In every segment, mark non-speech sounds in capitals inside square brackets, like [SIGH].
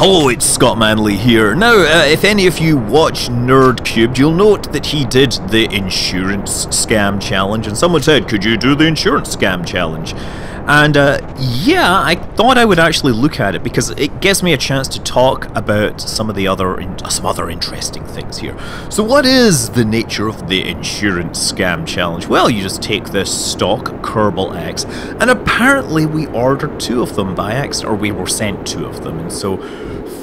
Hello, it's Scott Manley here. Now, uh, if any of you watch Nerd Cubed, you'll note that he did the insurance scam challenge, and someone said, Could you do the insurance scam challenge? And uh, yeah, I thought I would actually look at it because it gives me a chance to talk about some of the other some other interesting things here. So, what is the nature of the insurance scam challenge? Well, you just take this stock Kerbal X, and apparently we ordered two of them by accident, or we were sent two of them, and so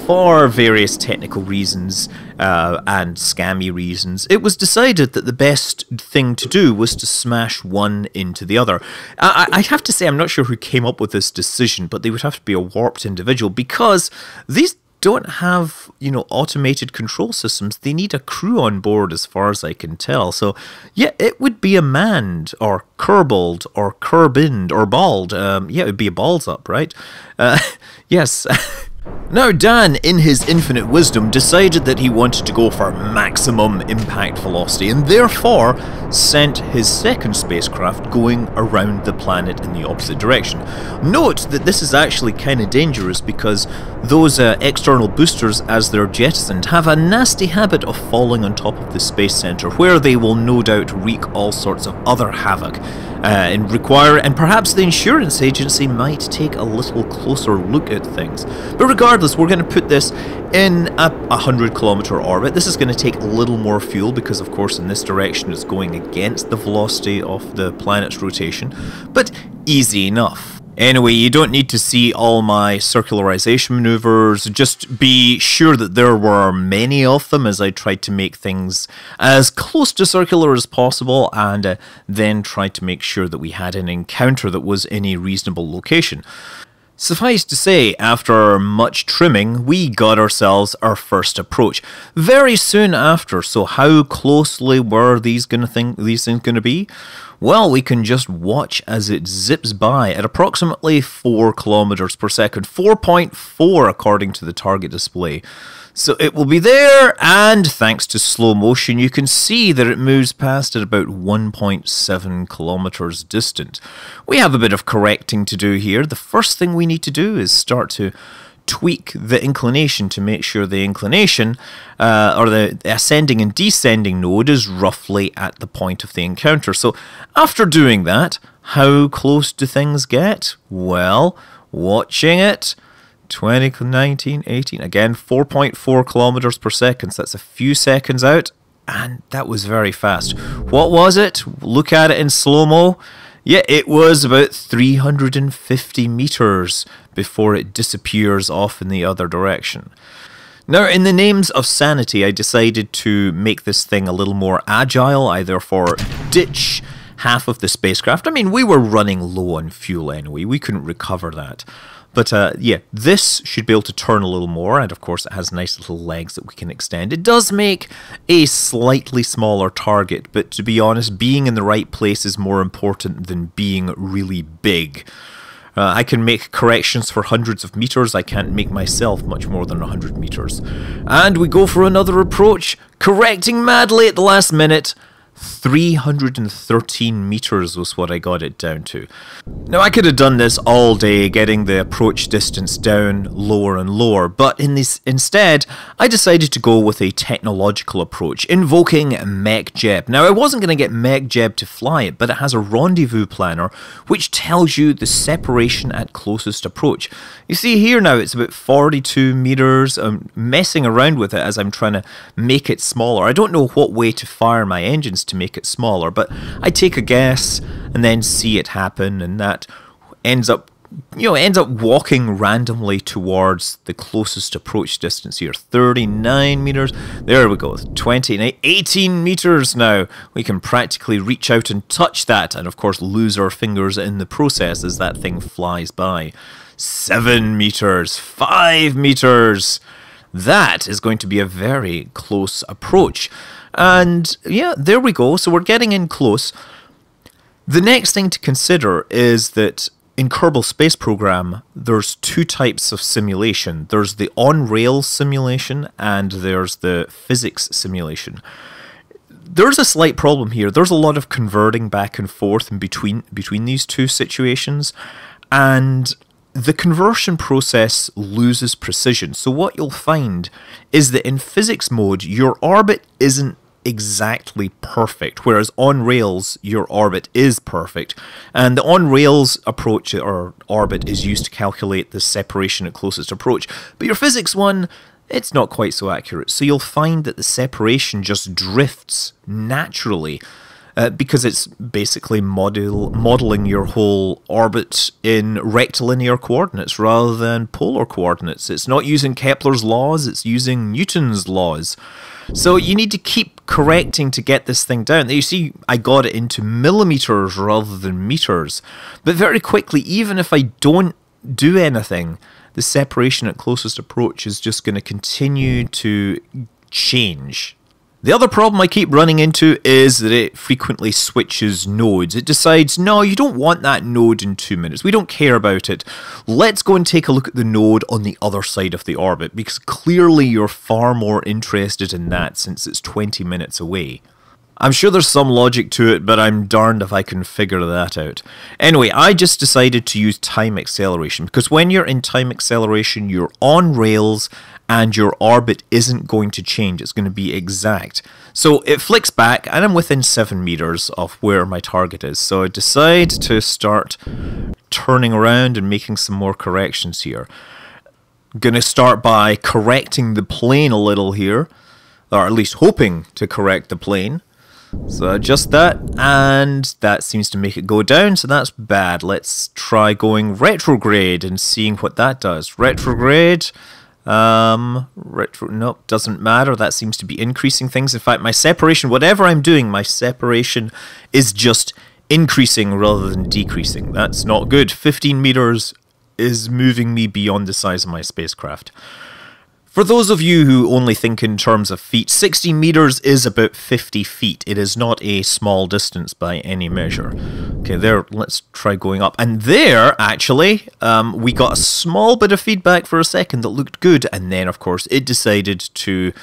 for various technical reasons uh, and scammy reasons, it was decided that the best thing to do was to smash one into the other. I, I have to say, I'm not sure who came up with this decision, but they would have to be a warped individual because these don't have, you know, automated control systems. They need a crew on board, as far as I can tell. So, yeah, it would be a manned or curbled or curbined or bald. Um, yeah, it would be a balls up, right? Uh, [LAUGHS] yes. [LAUGHS] Now, Dan, in his infinite wisdom, decided that he wanted to go for maximum impact velocity and therefore sent his second spacecraft going around the planet in the opposite direction. Note that this is actually kind of dangerous because those uh, external boosters, as they're jettisoned, have a nasty habit of falling on top of the Space Center, where they will no doubt wreak all sorts of other havoc uh, and require, and perhaps the insurance agency might take a little closer look at things. But regardless, we're going to put this in a 100 kilometer orbit. This is going to take a little more fuel because, of course, in this direction it's going against the velocity of the planet's rotation, but easy enough. Anyway, you don't need to see all my circularization maneuvers, just be sure that there were many of them as I tried to make things as close to circular as possible and uh, then tried to make sure that we had an encounter that was in a reasonable location. Suffice to say, after much trimming, we got ourselves our first approach. Very soon after, so how closely were these gonna think these things gonna be? Well, we can just watch as it zips by at approximately 4 kilometers per second, 4.4 according to the target display. So it will be there, and thanks to slow motion, you can see that it moves past at about 1.7 kilometers distant. We have a bit of correcting to do here. The first thing we need to do is start to tweak the inclination to make sure the inclination uh, or the ascending and descending node is roughly at the point of the encounter. So after doing that, how close do things get? Well, watching it 20, 19, 18. Again, 4.4 kilometers per second. So that's a few seconds out. And that was very fast. What was it? Look at it in slow mo. Yeah, it was about 350 meters before it disappears off in the other direction. Now, in the names of sanity, I decided to make this thing a little more agile. I therefore ditch half of the spacecraft. I mean, we were running low on fuel anyway, we couldn't recover that. But uh, yeah, this should be able to turn a little more, and of course it has nice little legs that we can extend. It does make a slightly smaller target, but to be honest, being in the right place is more important than being really big. Uh, I can make corrections for hundreds of meters, I can't make myself much more than 100 meters. And we go for another approach, correcting madly at the last minute, 313 meters was what I got it down to. Now I could have done this all day, getting the approach distance down lower and lower, but in this instead, I decided to go with a technological approach, invoking MechJeb. Now I wasn't going to get MechJeb to fly it, but it has a rendezvous planner which tells you the separation at closest approach. You see here now it's about 42 meters. I'm messing around with it as I'm trying to make it smaller. I don't know what way to fire my engines to make it smaller, but I take a guess and then see it happen, and that ends up you know, ends up walking randomly towards the closest approach distance here 39 meters. There we go, 20, 18 meters now. We can practically reach out and touch that, and of course, lose our fingers in the process as that thing flies by. 7 meters, 5 meters. That is going to be a very close approach. And yeah, there we go. So we're getting in close. The next thing to consider is that in Kerbal Space Program, there's two types of simulation. There's the on-rail simulation and there's the physics simulation. There's a slight problem here. There's a lot of converting back and forth in between between these two situations, and the conversion process loses precision. So, what you'll find is that in physics mode, your orbit isn't exactly perfect, whereas on rails, your orbit is perfect. And the on rails approach or orbit is used to calculate the separation at closest approach. But your physics one, it's not quite so accurate. So you'll find that the separation just drifts naturally. Uh, because it's basically model modeling your whole orbit in rectilinear coordinates rather than polar coordinates. It's not using Kepler's laws, it's using Newton's laws. So you need to keep correcting to get this thing down. You see, I got it into millimeters rather than meters. But very quickly, even if I don't do anything, the separation at closest approach is just going to continue to change. The other problem I keep running into is that it frequently switches nodes. It decides, no, you don't want that node in two minutes. We don't care about it. Let's go and take a look at the node on the other side of the orbit, because clearly you're far more interested in that since it's 20 minutes away. I'm sure there's some logic to it, but I'm darned if I can figure that out. Anyway, I just decided to use time acceleration because when you're in time acceleration, you're on rails and your orbit isn't going to change. It's going to be exact. So it flicks back and I'm within 7 meters of where my target is. So I decide to start turning around and making some more corrections here. Going to start by correcting the plane a little here, or at least hoping to correct the plane. So adjust that, and that seems to make it go down, so that's bad. Let's try going retrograde and seeing what that does. Retrograde, um, retro, nope, doesn't matter. That seems to be increasing things. In fact, my separation, whatever I'm doing, my separation is just increasing rather than decreasing. That's not good. 15 meters is moving me beyond the size of my spacecraft. For those of you who only think in terms of feet, 60 meters is about 50 feet. It is not a small distance by any measure. Okay, there, let's try going up. And there, actually, um, we got a small bit of feedback for a second that looked good, and then, of course, it decided to...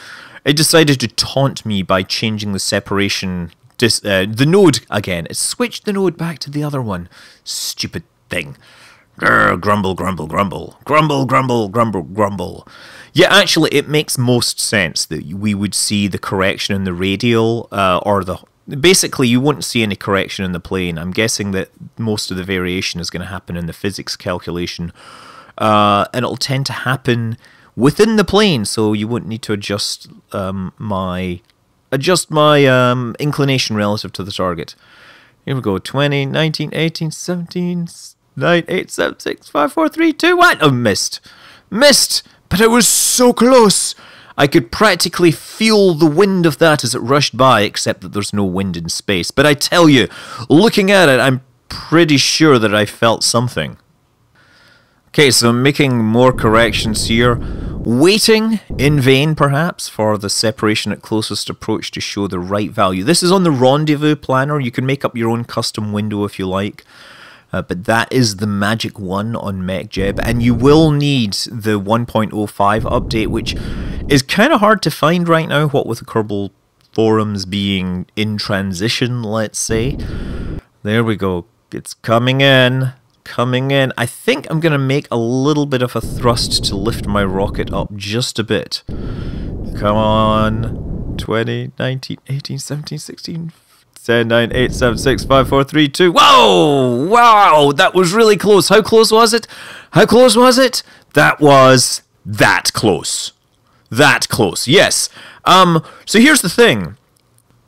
It decided to taunt me by changing the separation, dis, uh, the node again. It switched the node back to the other one. Stupid thing. Grr, grumble, grumble, grumble. Grumble, grumble, grumble, grumble. Yeah, actually, it makes most sense that we would see the correction in the radial uh, or the. Basically, you won't see any correction in the plane. I'm guessing that most of the variation is going to happen in the physics calculation, uh, and it'll tend to happen within the plane, so you wouldn't need to adjust um, my adjust my um, inclination relative to the target. Here we go 20, 19, 18, 17, 9, 8, 7, 6, 5, 4, 3, 2, 1. Oh, missed. Missed! But it was so close! I could practically feel the wind of that as it rushed by, except that there's no wind in space. But I tell you, looking at it, I'm pretty sure that I felt something. Okay, so I'm making more corrections here. Waiting in vain, perhaps, for the separation at closest approach to show the right value. This is on the rendezvous planner. You can make up your own custom window if you like. Uh, but that is the magic one on MechJeb, and you will need the 1.05 update, which is kind of hard to find right now, what with the Kerbal forums being in transition, let's say. There we go. It's coming in. Coming in. I think I'm going to make a little bit of a thrust to lift my rocket up just a bit. Come on. 20, 19, 18, 17, 16, 10, 9, 8, 7, 6, 5, 4, 3, 2. Whoa! Wow! That was really close. How close was it? How close was it? That was that close. That close. Yes. Um, so here's the thing.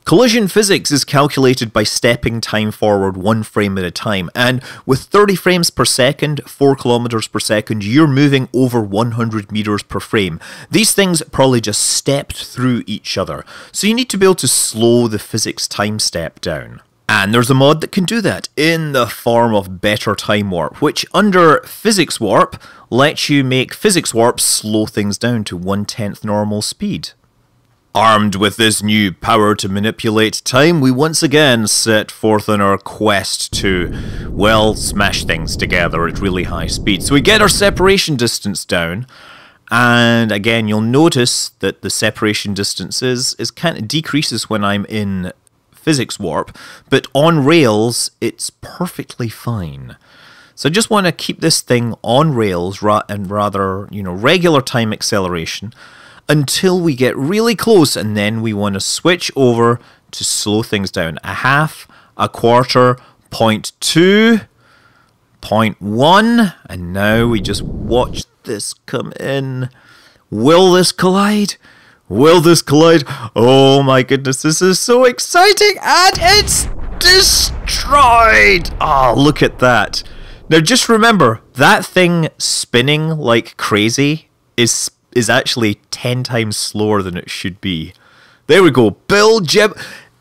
Collision physics is calculated by stepping time forward one frame at a time, and with 30 frames per second, 4 kilometers per second, you're moving over 100 meters per frame. These things probably just stepped through each other, so you need to be able to slow the physics time step down. And there's a mod that can do that in the form of Better Time Warp, which under Physics Warp lets you make Physics Warp slow things down to one tenth normal speed. Armed with this new power to manipulate time, we once again set forth on our quest to, well, smash things together at really high speed. So we get our separation distance down, and again, you'll notice that the separation distance is, is kind of decreases when I'm in physics warp, but on rails, it's perfectly fine. So I just want to keep this thing on rails ra and rather, you know, regular time acceleration until we get really close and then we want to switch over to slow things down. A half, a quarter, point two, point one, and now we just watch this come in. Will this collide? Will this collide? Oh my goodness, this is so exciting and it's destroyed! Oh, look at that. Now just remember, that thing spinning like crazy is is actually 10 times slower than it should be. There we go. Bill Jim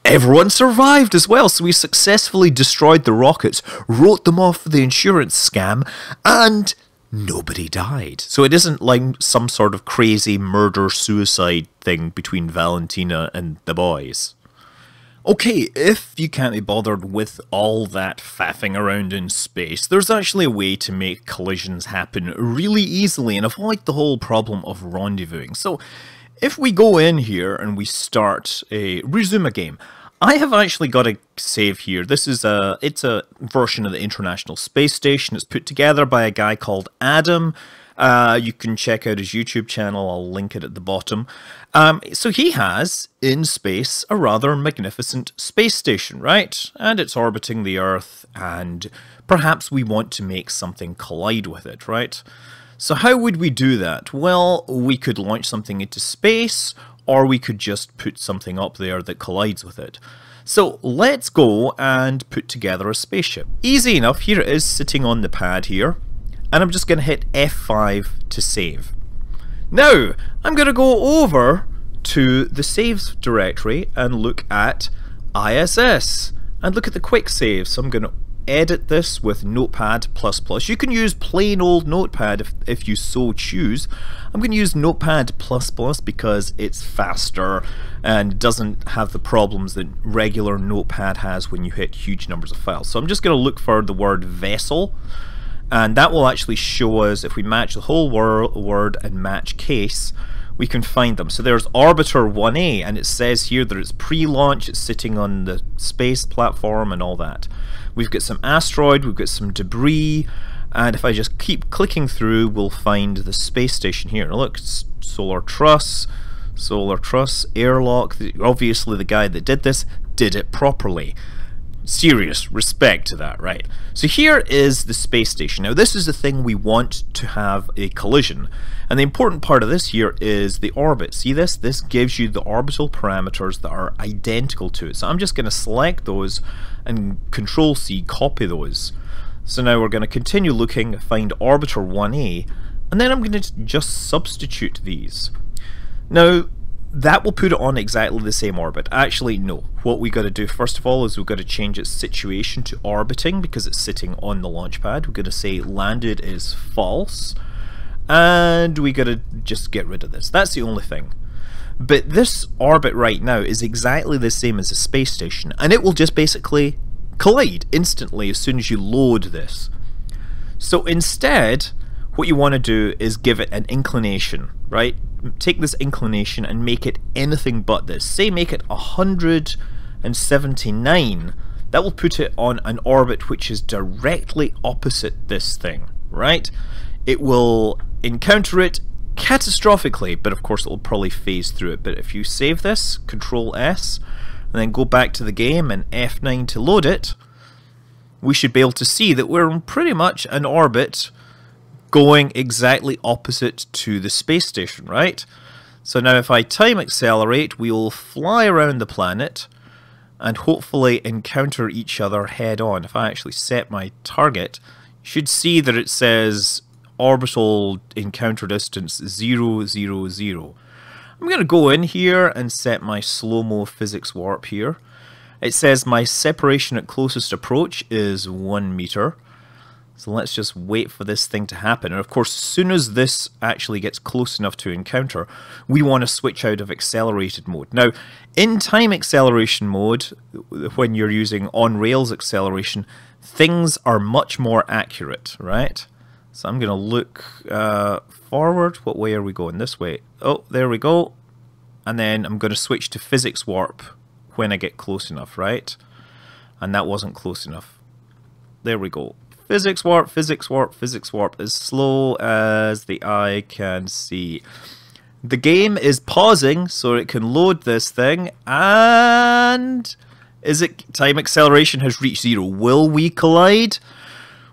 Everyone survived as well, so we successfully destroyed the rockets, wrote them off for the insurance scam, and nobody died. So it isn't like some sort of crazy murder suicide thing between Valentina and the boys. Okay, if you can't be bothered with all that faffing around in space, there's actually a way to make collisions happen really easily and avoid the whole problem of rendezvousing. So, if we go in here and we start a resume a game, I have actually got a save here. This is a it's a version of the International Space Station. It's put together by a guy called Adam. Uh, you can check out his YouTube channel. I'll link it at the bottom. Um, so he has in space a rather magnificent space station, right? And it's orbiting the Earth, and perhaps we want to make something collide with it, right? So how would we do that? Well, we could launch something into space, or we could just put something up there that collides with it. So let's go and put together a spaceship. Easy enough, here it is sitting on the pad here, and I'm just going to hit F5 to save. Now, I'm going to go over to the saves directory and look at ISS and look at the quick saves. So I'm going to edit this with Notepad++. You can use plain old Notepad if, if you so choose. I'm going to use Notepad++ because it's faster and doesn't have the problems that regular Notepad has when you hit huge numbers of files. So I'm just going to look for the word vessel and that will actually show us if we match the whole word and match case we can find them. So there's Orbiter 1A and it says here that it's pre-launch, it's sitting on the space platform and all that. We've got some asteroid, we've got some debris, and if I just keep clicking through, we'll find the space station here. Look, solar truss, solar truss, airlock. Obviously the guy that did this did it properly. Serious respect to that, right? So here is the space station. Now this is the thing we want to have a collision. And the important part of this here is the orbit. See this? This gives you the orbital parameters that are identical to it. So I'm just going to select those and Control C copy those. So now we're going to continue looking, find orbiter 1A, and then I'm going to just substitute these. Now, that will put it on exactly the same orbit. Actually, no. What we got to do first of all is we've got to change its situation to orbiting because it's sitting on the launch pad. We're going to say landed is false. And we got to just get rid of this. That's the only thing. But this orbit right now is exactly the same as a space station, and it will just basically collide instantly as soon as you load this. So instead, what you want to do is give it an inclination, right? Take this inclination and make it anything but this. Say make it 179. That will put it on an orbit which is directly opposite this thing, right? It will encounter it catastrophically, but of course it will probably phase through it. But if you save this, Control S, and then go back to the game and F9 to load it, we should be able to see that we're in pretty much an orbit going exactly opposite to the space station, right? So now if I time accelerate, we will fly around the planet and hopefully encounter each other head on. If I actually set my target, you should see that it says orbital encounter distance 0, 0, 0. I'm going to go in here and set my slow-mo physics warp here. It says my separation at closest approach is 1 meter. So let's just wait for this thing to happen. And of course, as soon as this actually gets close enough to encounter, we want to switch out of accelerated mode. Now, in time acceleration mode, when you're using on-rails acceleration, things are much more accurate, right? So I'm going to look uh, forward. What way are we going? This way. Oh, there we go. And then I'm going to switch to physics warp when I get close enough, right? And that wasn't close enough. There we go. Physics warp, physics warp, physics warp, as slow as the eye can see. The game is pausing so it can load this thing, and is it time acceleration has reached zero? Will we collide?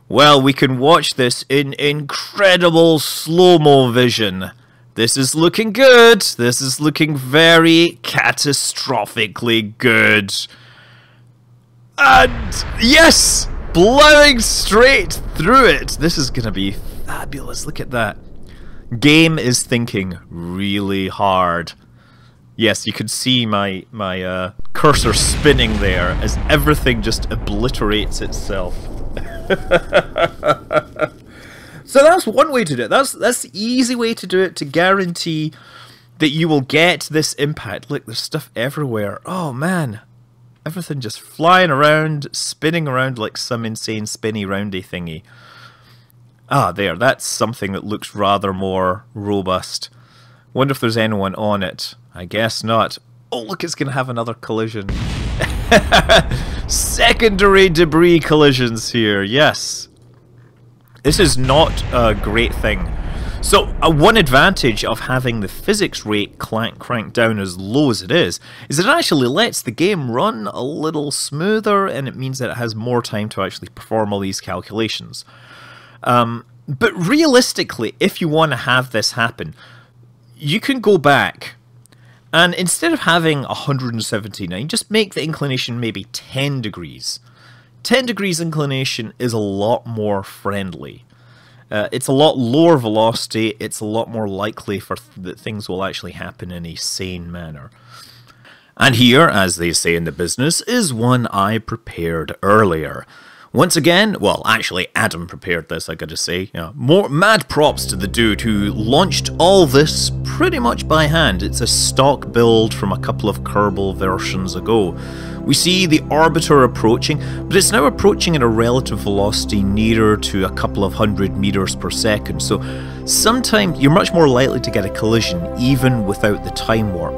Well, we can watch this in incredible slow-mo vision. This is looking good. This is looking very catastrophically good. And yes! Blowing straight through it. This is going to be fabulous. Look at that. Game is thinking really hard. Yes, you can see my my uh, cursor spinning there as everything just obliterates itself. [LAUGHS] so that's one way to do it. That's that's the easy way to do it to guarantee that you will get this impact. Look, there's stuff everywhere. Oh man, everything just flying around, spinning around like some insane spinny roundy thingy. Ah, there, that's something that looks rather more robust. Wonder if there's anyone on it. I guess not. Oh, look, it's going to have another collision. [LAUGHS] Secondary debris collisions here, yes. This is not a great thing. So, uh, one advantage of having the physics rate clank cranked down as low as it is, is it actually lets the game run a little smoother and it means that it has more time to actually perform all these calculations. Um, but realistically, if you want to have this happen, you can go back and instead of having 179, just make the inclination maybe 10 degrees. 10 degrees inclination is a lot more friendly. Uh, it's a lot lower velocity, it's a lot more likely for th that things will actually happen in a sane manner. And here, as they say in the business, is one I prepared earlier. Once again, well, actually, Adam prepared this, I gotta say. Yeah, more mad props to the dude who launched all this pretty much by hand. It's a stock build from a couple of Kerbal versions ago. We see the orbiter approaching, but it's now approaching at a relative velocity nearer to a couple of hundred meters per second, so sometimes you're much more likely to get a collision even without the time warp.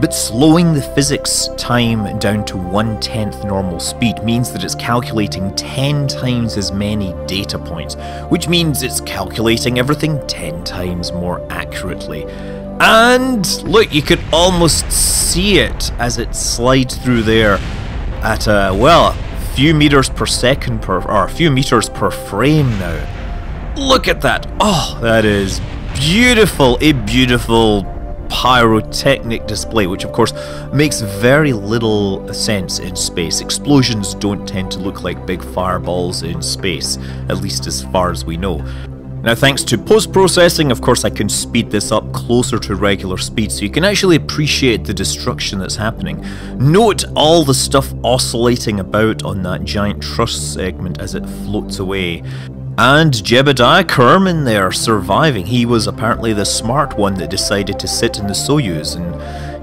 But slowing the physics time down to one tenth normal speed means that it's calculating 10 times as many data points, which means it's calculating everything 10 times more accurately. And look, you could almost see it as it slides through there at a, well, a few meters per second per, or a few meters per frame now. Look at that. Oh, that is beautiful, a beautiful pyrotechnic display, which of course makes very little sense in space. Explosions don't tend to look like big fireballs in space, at least as far as we know. Now thanks to post-processing, of course I can speed this up closer to regular speed so you can actually appreciate the destruction that's happening. Note all the stuff oscillating about on that giant truss segment as it floats away. And Jebediah Kerman there, surviving. He was apparently the smart one that decided to sit in the Soyuz, and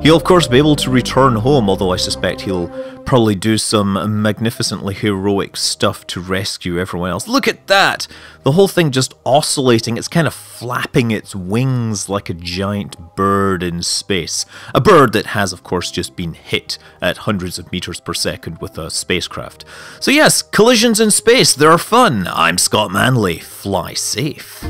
he'll of course be able to return home, although I suspect he'll probably do some magnificently heroic stuff to rescue everyone else. Look at that! The whole thing just oscillating, it's kind of flapping its wings like a giant bird in space. A bird that has, of course, just been hit at hundreds of meters per second with a spacecraft. So yes, collisions in space, they're fun. I'm Scott Manley. Fly safe.